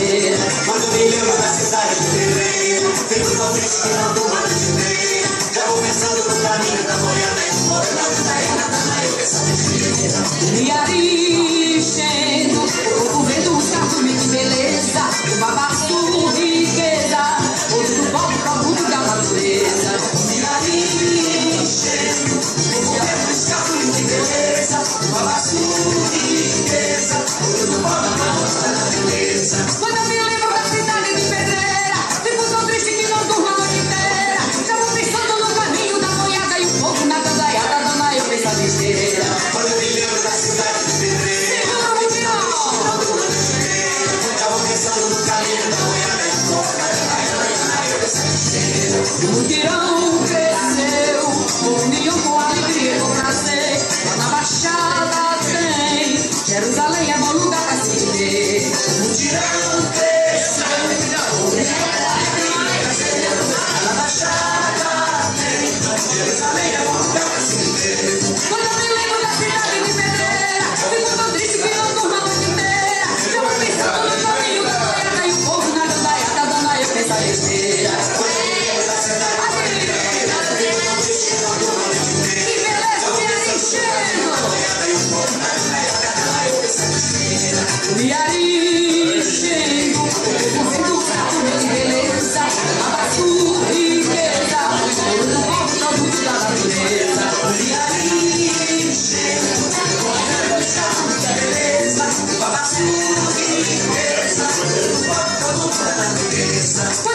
Quando me lembro da cidade de Belém, fico tão triste que não durmo a noite inteira. Já vou pensando no caminho da no morro da Candaiana, da eu essa besteira. E aí, enchendo, o os carros de beleza, o babaço, riqueza, outro do pobre pra mundo da natureza. E aí, enchendo, o os carros de beleza, o babaço, riqueza, outro do pobre pra mundo da natureza. 우리랑 E aí chego, movendo o prato de beleza, abaixo riqueza, todo o povo produto da natureza. E aí chego, movendo o prato de beleza, abaixo riqueza, todo o povo produto da natureza.